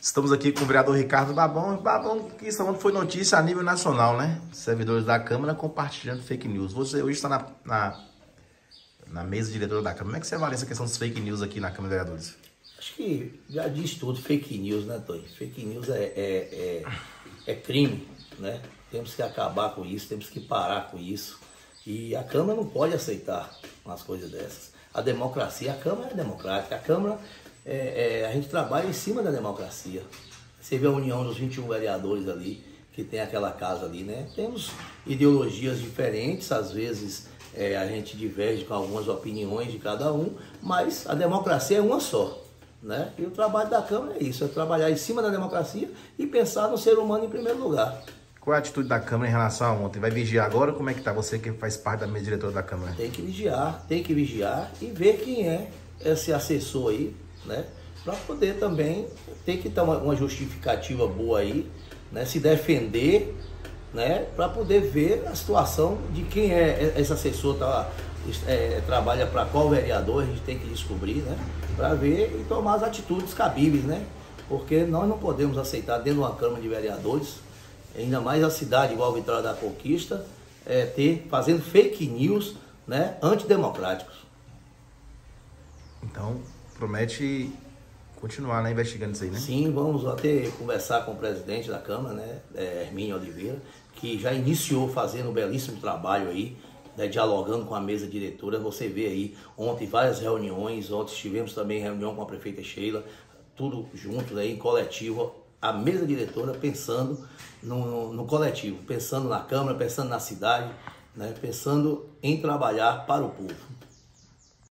Estamos aqui com o vereador Ricardo Babão. Babão, que isso foi notícia a nível nacional, né? Servidores da Câmara compartilhando fake news. Você hoje está na, na, na mesa diretora da Câmara. Como é que você avalia essa questão dos fake news aqui na Câmara de Vereadores? Acho que já diz tudo, fake news, né, Tony? Fake news é, é, é, é crime, né? Temos que acabar com isso, temos que parar com isso. E a Câmara não pode aceitar umas coisas dessas. A democracia, a Câmara é democrática. A Câmara é, é, a gente trabalha em cima da democracia. Você vê a união dos 21 vereadores ali, que tem aquela casa ali, né? Temos ideologias diferentes, às vezes é, a gente diverge com algumas opiniões de cada um, mas a democracia é uma só. Né? E o trabalho da Câmara é isso, é trabalhar em cima da democracia e pensar no ser humano em primeiro lugar. Qual é a atitude da Câmara em relação a ontem? Vai vigiar agora? Como é que tá você que faz parte da mesa diretora da Câmara? Tem que vigiar, tem que vigiar e ver quem é esse assessor aí né? Para poder também ter que ter uma, uma, justificativa boa aí, né? Se defender, né? Para poder ver a situação de quem é esse assessor tá, é, trabalha para qual vereador, a gente tem que descobrir, né? Para ver e tomar as atitudes cabíveis, né? Porque nós não podemos aceitar dentro de uma Câmara de Vereadores, ainda mais a cidade igual a Vitória da Conquista, é, ter fazendo fake news, né? Antidemocráticos. Então, promete continuar né, investigando isso aí, né? Sim, vamos até conversar com o presidente da Câmara, né, é, Hermínio Oliveira, que já iniciou fazendo um belíssimo trabalho aí, né, dialogando com a mesa diretora. Você vê aí ontem várias reuniões, ontem tivemos também reunião com a prefeita Sheila, tudo junto aí, em coletivo, a mesa diretora pensando no, no coletivo, pensando na Câmara, pensando na cidade, né, pensando em trabalhar para o povo.